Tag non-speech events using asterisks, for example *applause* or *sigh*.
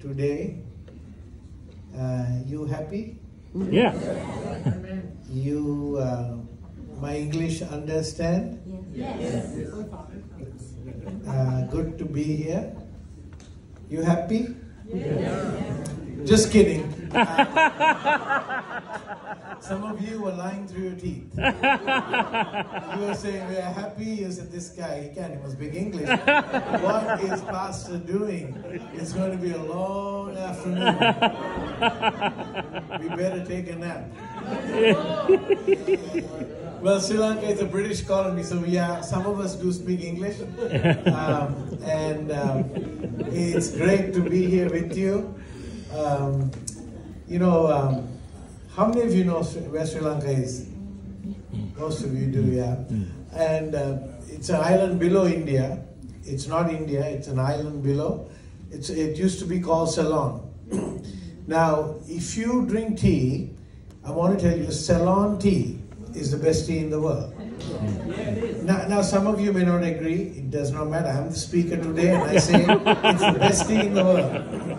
today. Uh, you happy? Yeah. You, uh, my English understand? Yes. Uh, good to be here. You happy? Just kidding. *laughs* Some of you were lying through your teeth. *laughs* you were saying we are happy. You said this guy, he can't even speak English. *laughs* what is Pastor doing? It's going to be a long afternoon. we better take a nap. *laughs* well, Sri Lanka is a British colony, so yeah, some of us do speak English. Um, and um, it's great to be here with you. Um, you know, um, how many of you know Sri- where Sri Lanka is? Most of you do, yeah. And uh, it's an island below India. It's not India, it's an island below. It's, it used to be called Ceylon. *clears throat* now, if you drink tea, I want to tell you, Ceylon tea is the best tea in the world. Now, now, some of you may not agree. It does not matter. I'm the speaker today, and I say it's the best tea in the world.